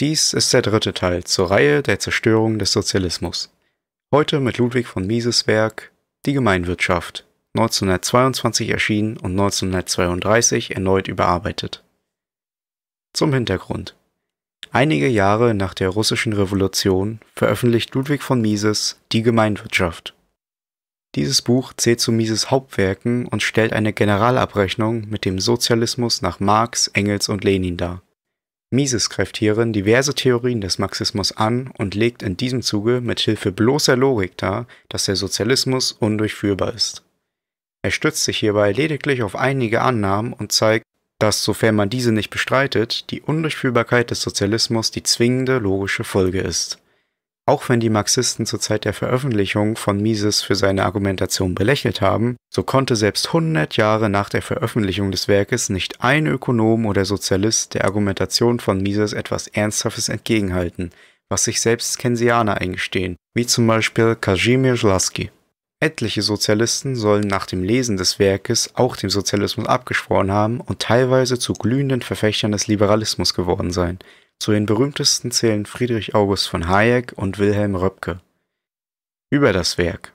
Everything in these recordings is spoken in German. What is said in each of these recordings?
Dies ist der dritte Teil zur Reihe der Zerstörung des Sozialismus. Heute mit Ludwig von Mises Werk Die Gemeinwirtschaft, 1922 erschienen und 1932 erneut überarbeitet. Zum Hintergrund. Einige Jahre nach der Russischen Revolution veröffentlicht Ludwig von Mises Die Gemeinwirtschaft. Dieses Buch zählt zu Mises Hauptwerken und stellt eine Generalabrechnung mit dem Sozialismus nach Marx, Engels und Lenin dar. Mises greift hierin diverse Theorien des Marxismus an und legt in diesem Zuge mit Hilfe bloßer Logik dar, dass der Sozialismus undurchführbar ist. Er stützt sich hierbei lediglich auf einige Annahmen und zeigt, dass, sofern man diese nicht bestreitet, die Undurchführbarkeit des Sozialismus die zwingende logische Folge ist auch wenn die Marxisten zur Zeit der Veröffentlichung von Mises für seine Argumentation belächelt haben, so konnte selbst 100 Jahre nach der Veröffentlichung des Werkes nicht ein Ökonom oder Sozialist der Argumentation von Mises etwas Ernsthaftes entgegenhalten, was sich selbst Keynesianer eingestehen, wie zum Beispiel Kazimierz Lasky. Etliche Sozialisten sollen nach dem Lesen des Werkes auch dem Sozialismus abgeschworen haben und teilweise zu glühenden Verfechtern des Liberalismus geworden sein, zu den berühmtesten zählen Friedrich August von Hayek und Wilhelm Röpke. Über das Werk.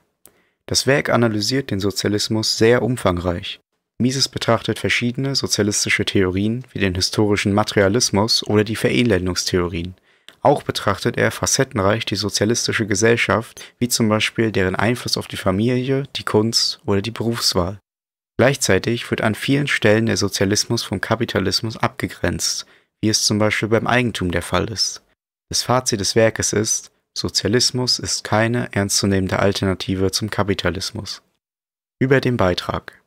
Das Werk analysiert den Sozialismus sehr umfangreich. Mises betrachtet verschiedene sozialistische Theorien wie den historischen Materialismus oder die Verelendungstheorien. Auch betrachtet er facettenreich die sozialistische Gesellschaft, wie zum Beispiel deren Einfluss auf die Familie, die Kunst oder die Berufswahl. Gleichzeitig wird an vielen Stellen der Sozialismus vom Kapitalismus abgegrenzt, wie es zum Beispiel beim Eigentum der Fall ist. Das Fazit des Werkes ist, Sozialismus ist keine ernstzunehmende Alternative zum Kapitalismus. Über den Beitrag.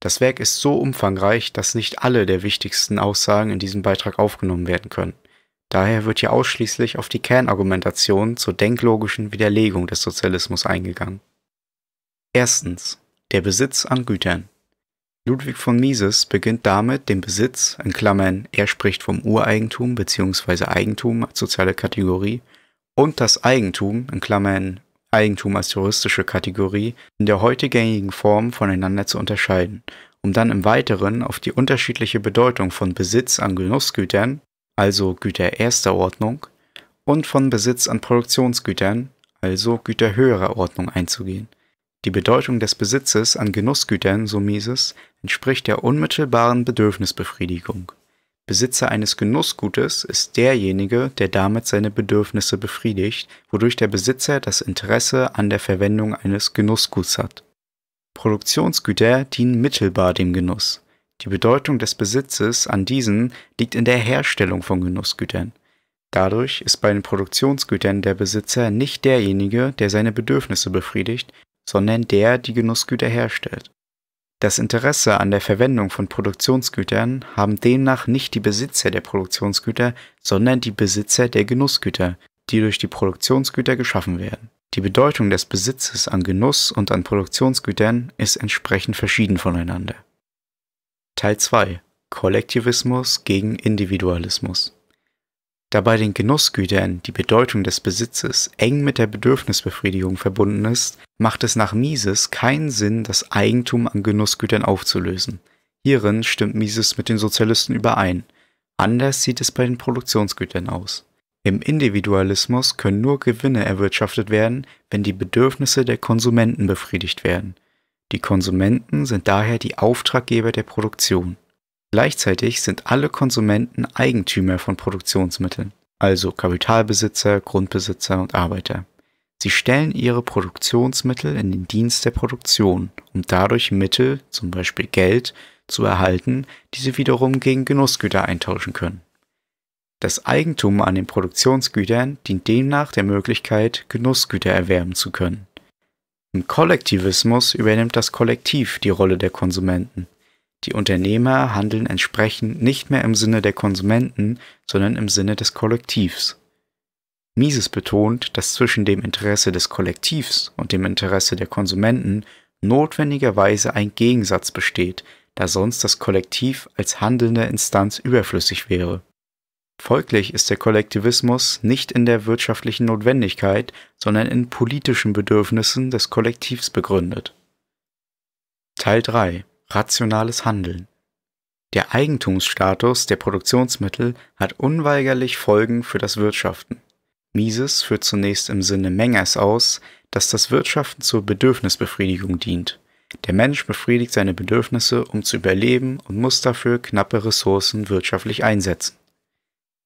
Das Werk ist so umfangreich, dass nicht alle der wichtigsten Aussagen in diesem Beitrag aufgenommen werden können. Daher wird hier ausschließlich auf die Kernargumentation zur denklogischen Widerlegung des Sozialismus eingegangen. Erstens. Der Besitz an Gütern. Ludwig von Mises beginnt damit, den Besitz in Klammern (er spricht vom Ureigentum bzw. Eigentum als soziale Kategorie) und das Eigentum in Klammern (Eigentum als juristische Kategorie) in der heute gängigen Form voneinander zu unterscheiden, um dann im Weiteren auf die unterschiedliche Bedeutung von Besitz an Genussgütern (also Güter erster Ordnung) und von Besitz an Produktionsgütern (also Güter höherer Ordnung) einzugehen die Bedeutung des Besitzes an Genussgütern, so Mises, entspricht der unmittelbaren Bedürfnisbefriedigung. Besitzer eines Genussgutes ist derjenige, der damit seine Bedürfnisse befriedigt, wodurch der Besitzer das Interesse an der Verwendung eines Genussguts hat. Produktionsgüter dienen mittelbar dem Genuss. Die Bedeutung des Besitzes an diesen liegt in der Herstellung von Genussgütern. Dadurch ist bei den Produktionsgütern der Besitzer nicht derjenige, der seine Bedürfnisse befriedigt, sondern der die Genussgüter herstellt. Das Interesse an der Verwendung von Produktionsgütern haben demnach nicht die Besitzer der Produktionsgüter, sondern die Besitzer der Genussgüter, die durch die Produktionsgüter geschaffen werden. Die Bedeutung des Besitzes an Genuss und an Produktionsgütern ist entsprechend verschieden voneinander. Teil 2 Kollektivismus gegen Individualismus da bei den Genussgütern die Bedeutung des Besitzes eng mit der Bedürfnisbefriedigung verbunden ist, macht es nach Mises keinen Sinn, das Eigentum an Genussgütern aufzulösen. Hierin stimmt Mises mit den Sozialisten überein. Anders sieht es bei den Produktionsgütern aus. Im Individualismus können nur Gewinne erwirtschaftet werden, wenn die Bedürfnisse der Konsumenten befriedigt werden. Die Konsumenten sind daher die Auftraggeber der Produktion. Gleichzeitig sind alle Konsumenten Eigentümer von Produktionsmitteln, also Kapitalbesitzer, Grundbesitzer und Arbeiter. Sie stellen ihre Produktionsmittel in den Dienst der Produktion, um dadurch Mittel, zum Beispiel Geld, zu erhalten, die sie wiederum gegen Genussgüter eintauschen können. Das Eigentum an den Produktionsgütern dient demnach der Möglichkeit, Genussgüter erwerben zu können. Im Kollektivismus übernimmt das Kollektiv die Rolle der Konsumenten. Die Unternehmer handeln entsprechend nicht mehr im Sinne der Konsumenten, sondern im Sinne des Kollektivs. Mises betont, dass zwischen dem Interesse des Kollektivs und dem Interesse der Konsumenten notwendigerweise ein Gegensatz besteht, da sonst das Kollektiv als handelnde Instanz überflüssig wäre. Folglich ist der Kollektivismus nicht in der wirtschaftlichen Notwendigkeit, sondern in politischen Bedürfnissen des Kollektivs begründet. Teil 3 Rationales Handeln Der Eigentumsstatus der Produktionsmittel hat unweigerlich Folgen für das Wirtschaften. Mises führt zunächst im Sinne Mengers aus, dass das Wirtschaften zur Bedürfnisbefriedigung dient. Der Mensch befriedigt seine Bedürfnisse, um zu überleben und muss dafür knappe Ressourcen wirtschaftlich einsetzen.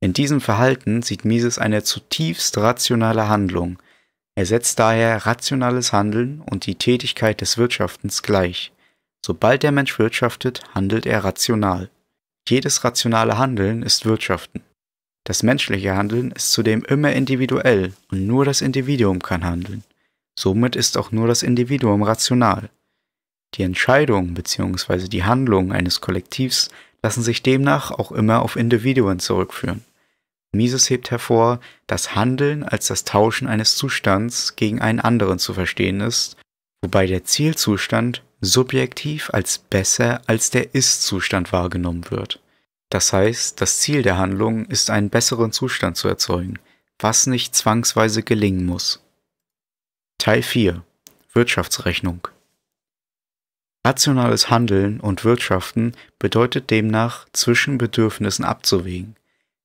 In diesem Verhalten sieht Mises eine zutiefst rationale Handlung. Er setzt daher rationales Handeln und die Tätigkeit des Wirtschaftens gleich. Sobald der Mensch wirtschaftet, handelt er rational. Jedes rationale Handeln ist Wirtschaften. Das menschliche Handeln ist zudem immer individuell und nur das Individuum kann handeln. Somit ist auch nur das Individuum rational. Die Entscheidung bzw. die Handlungen eines Kollektivs lassen sich demnach auch immer auf Individuen zurückführen. Mises hebt hervor, dass Handeln als das Tauschen eines Zustands gegen einen anderen zu verstehen ist, wobei der Zielzustand subjektiv als besser als der Ist-Zustand wahrgenommen wird. Das heißt, das Ziel der Handlung ist einen besseren Zustand zu erzeugen, was nicht zwangsweise gelingen muss. Teil 4 Wirtschaftsrechnung Rationales Handeln und Wirtschaften bedeutet demnach, zwischen Bedürfnissen abzuwägen.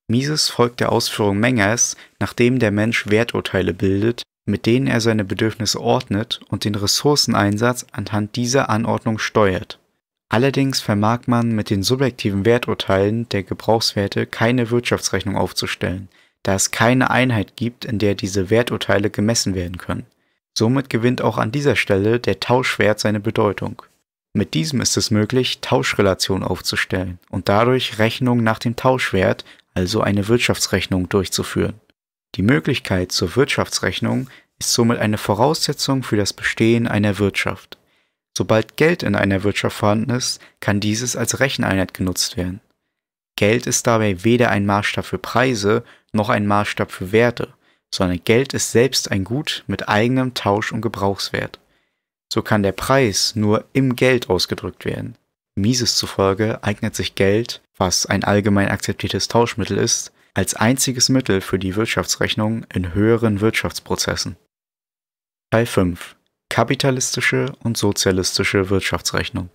Mises folgt der Ausführung Mengers, nachdem der Mensch Werturteile bildet, mit denen er seine Bedürfnisse ordnet und den Ressourceneinsatz anhand dieser Anordnung steuert. Allerdings vermag man mit den subjektiven Werturteilen der Gebrauchswerte keine Wirtschaftsrechnung aufzustellen, da es keine Einheit gibt, in der diese Werturteile gemessen werden können. Somit gewinnt auch an dieser Stelle der Tauschwert seine Bedeutung. Mit diesem ist es möglich, Tauschrelationen aufzustellen und dadurch Rechnungen nach dem Tauschwert, also eine Wirtschaftsrechnung, durchzuführen. Die Möglichkeit zur Wirtschaftsrechnung ist somit eine Voraussetzung für das Bestehen einer Wirtschaft. Sobald Geld in einer Wirtschaft vorhanden ist, kann dieses als Recheneinheit genutzt werden. Geld ist dabei weder ein Maßstab für Preise noch ein Maßstab für Werte, sondern Geld ist selbst ein Gut mit eigenem Tausch- und Gebrauchswert. So kann der Preis nur im Geld ausgedrückt werden. Mises zufolge eignet sich Geld, was ein allgemein akzeptiertes Tauschmittel ist, als einziges Mittel für die Wirtschaftsrechnung in höheren Wirtschaftsprozessen. Teil 5 Kapitalistische und sozialistische Wirtschaftsrechnung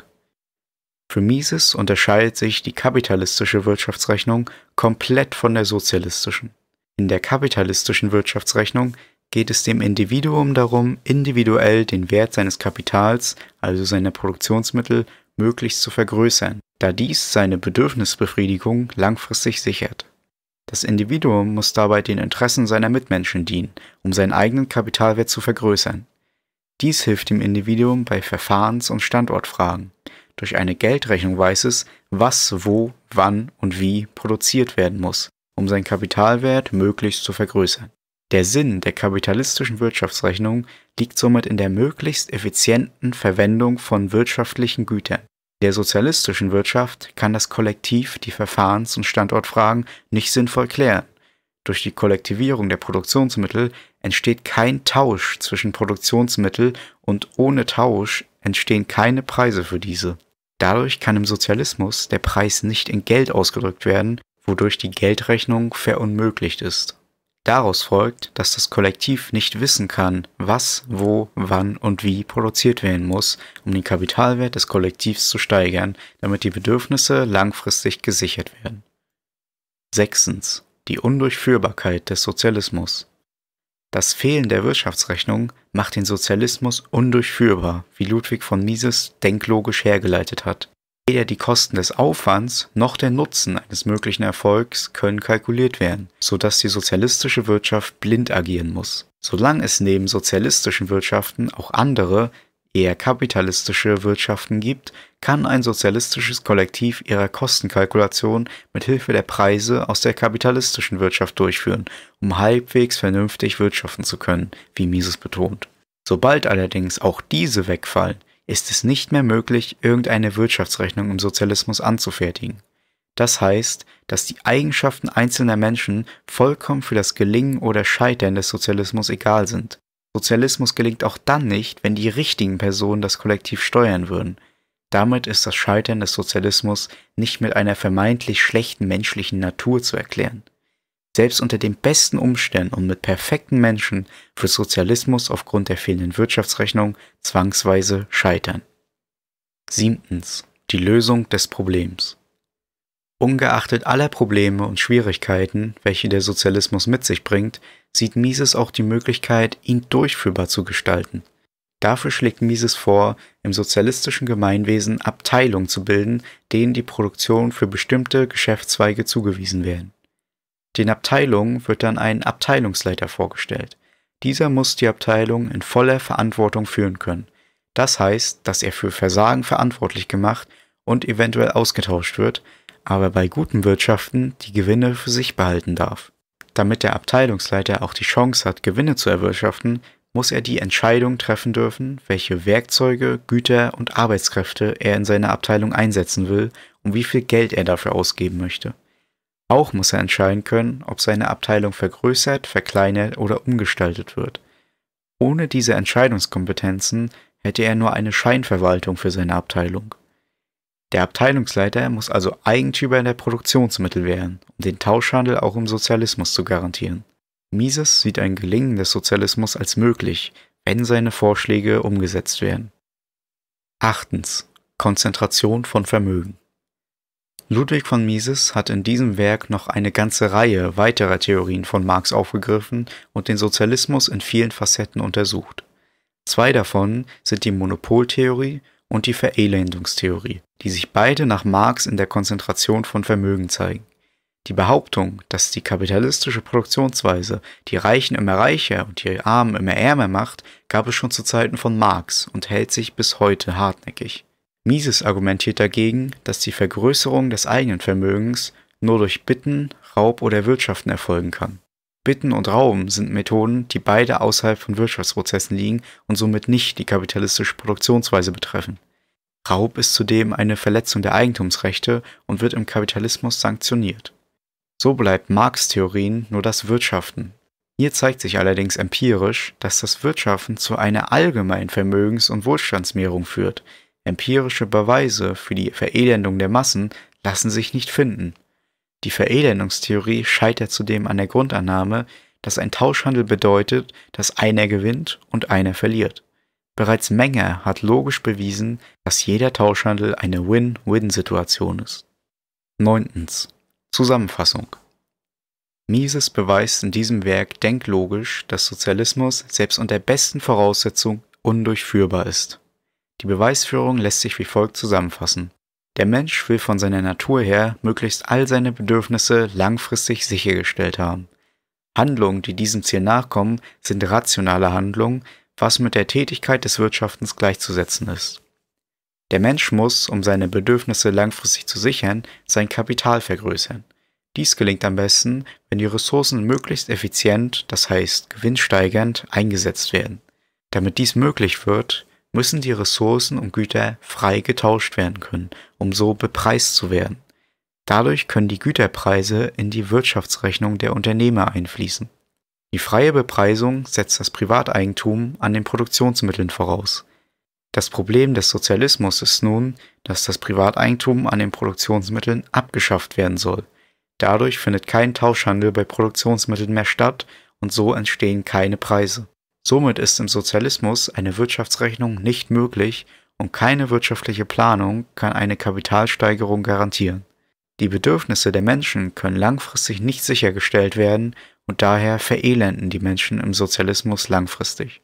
Für Mises unterscheidet sich die kapitalistische Wirtschaftsrechnung komplett von der sozialistischen. In der kapitalistischen Wirtschaftsrechnung geht es dem Individuum darum, individuell den Wert seines Kapitals, also seiner Produktionsmittel, möglichst zu vergrößern, da dies seine Bedürfnisbefriedigung langfristig sichert. Das Individuum muss dabei den Interessen seiner Mitmenschen dienen, um seinen eigenen Kapitalwert zu vergrößern. Dies hilft dem Individuum bei Verfahrens- und Standortfragen. Durch eine Geldrechnung weiß es, was, wo, wann und wie produziert werden muss, um seinen Kapitalwert möglichst zu vergrößern. Der Sinn der kapitalistischen Wirtschaftsrechnung liegt somit in der möglichst effizienten Verwendung von wirtschaftlichen Gütern. Der sozialistischen Wirtschaft kann das Kollektiv die Verfahrens- und Standortfragen nicht sinnvoll klären. Durch die Kollektivierung der Produktionsmittel entsteht kein Tausch zwischen Produktionsmittel und ohne Tausch entstehen keine Preise für diese. Dadurch kann im Sozialismus der Preis nicht in Geld ausgedrückt werden, wodurch die Geldrechnung verunmöglicht ist. Daraus folgt, dass das Kollektiv nicht wissen kann, was, wo, wann und wie produziert werden muss, um den Kapitalwert des Kollektivs zu steigern, damit die Bedürfnisse langfristig gesichert werden. Sechstens. Die Undurchführbarkeit des Sozialismus. Das Fehlen der Wirtschaftsrechnung macht den Sozialismus undurchführbar, wie Ludwig von Mises denklogisch hergeleitet hat. Weder die Kosten des Aufwands noch der Nutzen eines möglichen Erfolgs können kalkuliert werden, so dass die sozialistische Wirtschaft blind agieren muss. Solange es neben sozialistischen Wirtschaften auch andere, eher kapitalistische Wirtschaften gibt, kann ein sozialistisches Kollektiv ihre Kostenkalkulation mit Hilfe der Preise aus der kapitalistischen Wirtschaft durchführen, um halbwegs vernünftig wirtschaften zu können, wie Mises betont. Sobald allerdings auch diese wegfallen, ist es nicht mehr möglich, irgendeine Wirtschaftsrechnung im Sozialismus anzufertigen. Das heißt, dass die Eigenschaften einzelner Menschen vollkommen für das Gelingen oder Scheitern des Sozialismus egal sind. Sozialismus gelingt auch dann nicht, wenn die richtigen Personen das Kollektiv steuern würden. Damit ist das Scheitern des Sozialismus nicht mit einer vermeintlich schlechten menschlichen Natur zu erklären selbst unter den besten Umständen und mit perfekten Menschen wird Sozialismus aufgrund der fehlenden Wirtschaftsrechnung zwangsweise scheitern. Siebtens. Die Lösung des Problems. Ungeachtet aller Probleme und Schwierigkeiten, welche der Sozialismus mit sich bringt, sieht Mises auch die Möglichkeit, ihn durchführbar zu gestalten. Dafür schlägt Mises vor, im sozialistischen Gemeinwesen Abteilungen zu bilden, denen die Produktion für bestimmte Geschäftszweige zugewiesen werden. Den Abteilungen wird dann ein Abteilungsleiter vorgestellt. Dieser muss die Abteilung in voller Verantwortung führen können. Das heißt, dass er für Versagen verantwortlich gemacht und eventuell ausgetauscht wird, aber bei guten Wirtschaften die Gewinne für sich behalten darf. Damit der Abteilungsleiter auch die Chance hat, Gewinne zu erwirtschaften, muss er die Entscheidung treffen dürfen, welche Werkzeuge, Güter und Arbeitskräfte er in seiner Abteilung einsetzen will und wie viel Geld er dafür ausgeben möchte. Auch muss er entscheiden können, ob seine Abteilung vergrößert, verkleinert oder umgestaltet wird. Ohne diese Entscheidungskompetenzen hätte er nur eine Scheinverwaltung für seine Abteilung. Der Abteilungsleiter muss also Eigentümer der Produktionsmittel werden, um den Tauschhandel auch im Sozialismus zu garantieren. Mises sieht ein Gelingen des Sozialismus als möglich, wenn seine Vorschläge umgesetzt werden. Achtens. Konzentration von Vermögen. Ludwig von Mises hat in diesem Werk noch eine ganze Reihe weiterer Theorien von Marx aufgegriffen und den Sozialismus in vielen Facetten untersucht. Zwei davon sind die Monopoltheorie und die Verelendungstheorie, die sich beide nach Marx in der Konzentration von Vermögen zeigen. Die Behauptung, dass die kapitalistische Produktionsweise die Reichen immer reicher und die Armen immer ärmer macht, gab es schon zu Zeiten von Marx und hält sich bis heute hartnäckig. Mises argumentiert dagegen, dass die Vergrößerung des eigenen Vermögens nur durch Bitten, Raub oder Wirtschaften erfolgen kann. Bitten und Rauben sind Methoden, die beide außerhalb von Wirtschaftsprozessen liegen und somit nicht die kapitalistische Produktionsweise betreffen. Raub ist zudem eine Verletzung der Eigentumsrechte und wird im Kapitalismus sanktioniert. So bleibt Marx Theorien nur das Wirtschaften. Hier zeigt sich allerdings empirisch, dass das Wirtschaften zu einer allgemeinen Vermögens- und Wohlstandsmehrung führt, Empirische Beweise für die Verelendung der Massen lassen sich nicht finden. Die Verelendungstheorie scheitert zudem an der Grundannahme, dass ein Tauschhandel bedeutet, dass einer gewinnt und einer verliert. Bereits Menger hat logisch bewiesen, dass jeder Tauschhandel eine Win-Win-Situation ist. 9. Zusammenfassung Mises beweist in diesem Werk denklogisch, dass Sozialismus selbst unter besten Voraussetzungen undurchführbar ist. Die Beweisführung lässt sich wie folgt zusammenfassen. Der Mensch will von seiner Natur her möglichst all seine Bedürfnisse langfristig sichergestellt haben. Handlungen, die diesem Ziel nachkommen, sind rationale Handlungen, was mit der Tätigkeit des Wirtschaftens gleichzusetzen ist. Der Mensch muss, um seine Bedürfnisse langfristig zu sichern, sein Kapital vergrößern. Dies gelingt am besten, wenn die Ressourcen möglichst effizient, das heißt gewinnsteigernd, eingesetzt werden. Damit dies möglich wird, müssen die Ressourcen und Güter frei getauscht werden können, um so bepreist zu werden. Dadurch können die Güterpreise in die Wirtschaftsrechnung der Unternehmer einfließen. Die freie Bepreisung setzt das Privateigentum an den Produktionsmitteln voraus. Das Problem des Sozialismus ist nun, dass das Privateigentum an den Produktionsmitteln abgeschafft werden soll. Dadurch findet kein Tauschhandel bei Produktionsmitteln mehr statt und so entstehen keine Preise. Somit ist im Sozialismus eine Wirtschaftsrechnung nicht möglich und keine wirtschaftliche Planung kann eine Kapitalsteigerung garantieren. Die Bedürfnisse der Menschen können langfristig nicht sichergestellt werden und daher verelenden die Menschen im Sozialismus langfristig